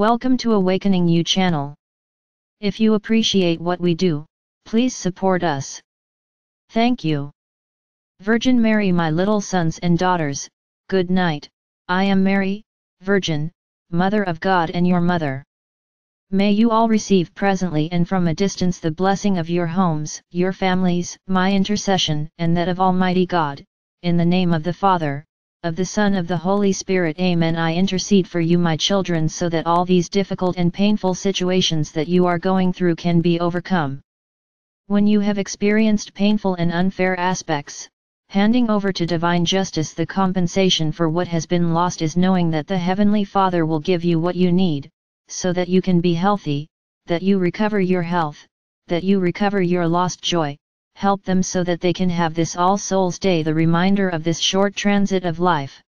Welcome to Awakening You channel. If you appreciate what we do, please support us. Thank you. Virgin Mary, my little sons and daughters, good night. I am Mary, Virgin, Mother of God and your Mother. May you all receive presently and from a distance the blessing of your homes, your families, my intercession, and that of Almighty God, in the name of the Father, of the Son of the Holy Spirit Amen I intercede for you my children so that all these difficult and painful situations that you are going through can be overcome. When you have experienced painful and unfair aspects, handing over to divine justice the compensation for what has been lost is knowing that the Heavenly Father will give you what you need, so that you can be healthy, that you recover your health, that you recover your lost joy, help them so that they can have this All Souls Day the reminder of this short transit of life.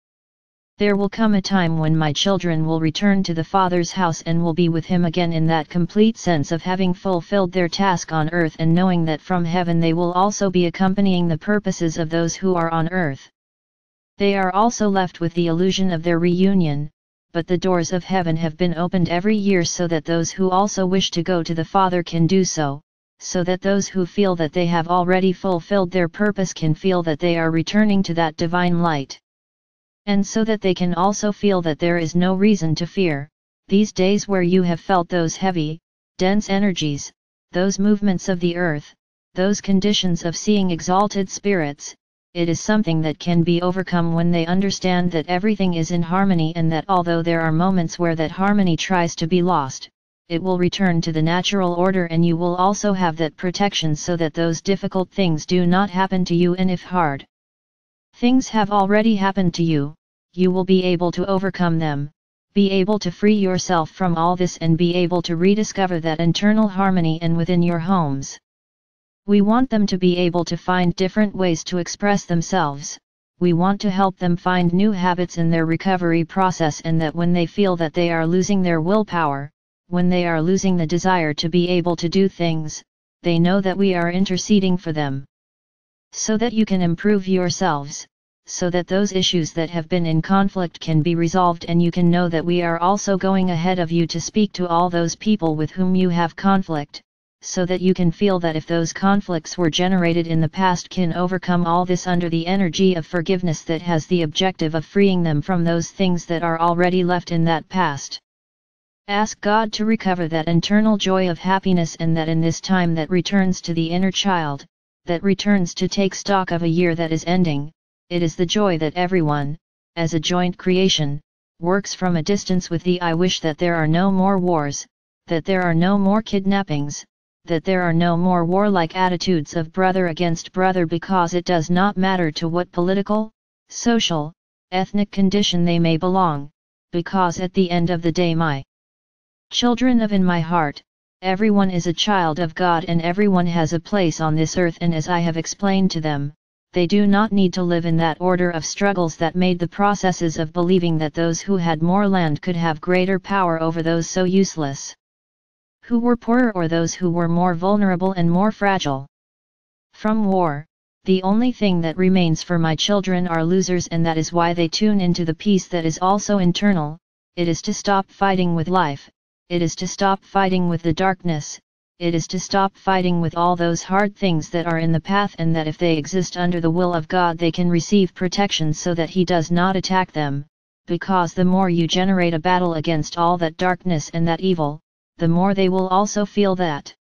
There will come a time when my children will return to the Father's house and will be with Him again in that complete sense of having fulfilled their task on earth and knowing that from heaven they will also be accompanying the purposes of those who are on earth. They are also left with the illusion of their reunion, but the doors of heaven have been opened every year so that those who also wish to go to the Father can do so, so that those who feel that they have already fulfilled their purpose can feel that they are returning to that divine light. And so that they can also feel that there is no reason to fear, these days where you have felt those heavy, dense energies, those movements of the earth, those conditions of seeing exalted spirits, it is something that can be overcome when they understand that everything is in harmony and that although there are moments where that harmony tries to be lost, it will return to the natural order and you will also have that protection so that those difficult things do not happen to you and if hard things have already happened to you, you will be able to overcome them, be able to free yourself from all this and be able to rediscover that internal harmony and within your homes. We want them to be able to find different ways to express themselves. We want to help them find new habits in their recovery process and that when they feel that they are losing their willpower, when they are losing the desire to be able to do things, they know that we are interceding for them. So that you can improve yourselves, so that those issues that have been in conflict can be resolved and you can know that we are also going ahead of you to speak to all those people with whom you have conflict, so that you can feel that if those conflicts were generated in the past can overcome all this under the energy of forgiveness that has the objective of freeing them from those things that are already left in that past. Ask God to recover that internal joy of happiness and that in this time that returns to the inner child, that returns to take stock of a year that is ending, it is the joy that everyone, as a joint creation, works from a distance with the I wish that there are no more wars, that there are no more kidnappings, that there are no more warlike attitudes of brother against brother because it does not matter to what political, social, ethnic condition they may belong, because at the end of the day my children of in my heart, everyone is a child of God and everyone has a place on this earth and as I have explained to them, they do not need to live in that order of struggles that made the processes of believing that those who had more land could have greater power over those so useless who were poorer or those who were more vulnerable and more fragile. From war, the only thing that remains for my children are losers and that is why they tune into the peace that is also internal, it is to stop fighting with life, it is to stop fighting with the darkness, it is to stop fighting with all those hard things that are in the path and that if they exist under the will of God they can receive protection so that He does not attack them, because the more you generate a battle against all that darkness and that evil, the more they will also feel that.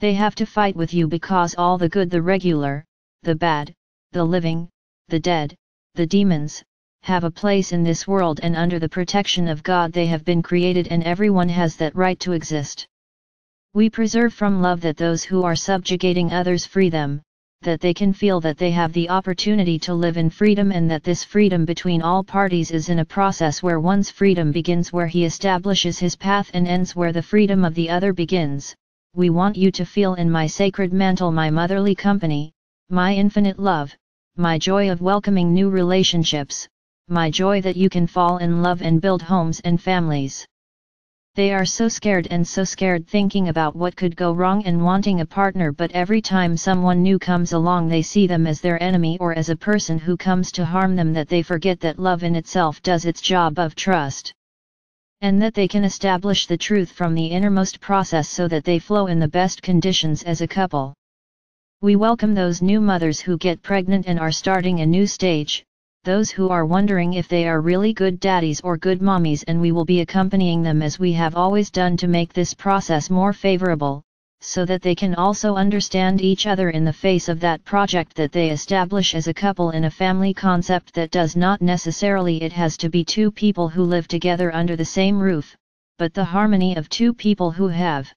They have to fight with you because all the good the regular, the bad, the living, the dead, the demons, have a place in this world and under the protection of God they have been created and everyone has that right to exist. We preserve from love that those who are subjugating others free them, that they can feel that they have the opportunity to live in freedom and that this freedom between all parties is in a process where one's freedom begins where he establishes his path and ends where the freedom of the other begins. We want you to feel in my sacred mantle my motherly company, my infinite love, my joy of welcoming new relationships, my joy that you can fall in love and build homes and families. They are so scared and so scared thinking about what could go wrong and wanting a partner but every time someone new comes along they see them as their enemy or as a person who comes to harm them that they forget that love in itself does its job of trust. and that they can establish the truth from the innermost process so that they flow in the best conditions as a couple. We welcome those new mothers who get pregnant and are starting a new stage, those who are wondering if they are really good daddies or good mommies and we will be accompanying them as we have always done to make this process more favorable, so that they can also understand each other in the face of that project that they establish as a couple in a family concept that does not necessarily it has to be two people who live together under the same roof, but the harmony of two people who have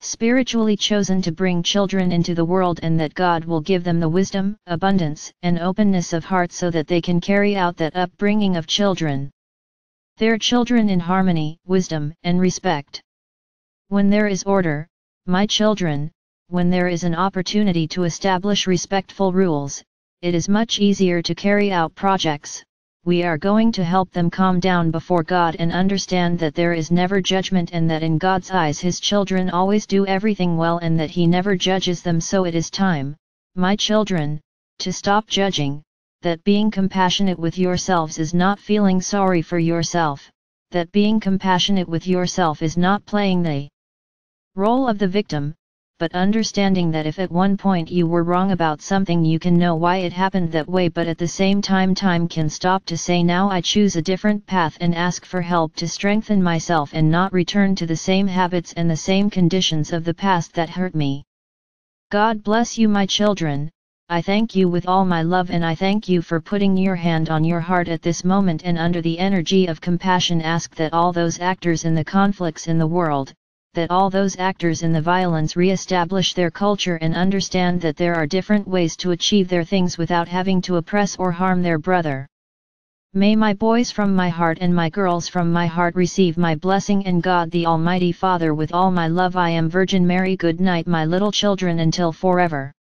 spiritually chosen to bring children into the world and that God will give them the wisdom, abundance, and openness of heart so that they can carry out that upbringing of children. Their children in harmony, wisdom, and respect. When there is order, my children, when there is an opportunity to establish respectful rules, it is much easier to carry out projects, we are going to help them calm down before God and understand that there is never judgment and that in God's eyes His children always do everything well and that He never judges them so it is time, my children, to stop judging, that being compassionate with yourselves is not feeling sorry for yourself, that being compassionate with yourself is not playing the role of the victim, but understanding that if at one point you were wrong about something you can know why it happened that way but at the same time time can stop to say now I choose a different path and ask for help to strengthen myself and not return to the same habits and the same conditions of the past that hurt me. God bless you my children, I thank you with all my love and I thank you for putting your hand on your heart at this moment and under the energy of compassion ask that all those actors in the conflicts in the world, that all those actors in the violence re-establish their culture and understand that there are different ways to achieve their things without having to oppress or harm their brother. May my boys from my heart and my girls from my heart receive my blessing and God the Almighty Father with all my love I am Virgin Mary good night my little children until forever.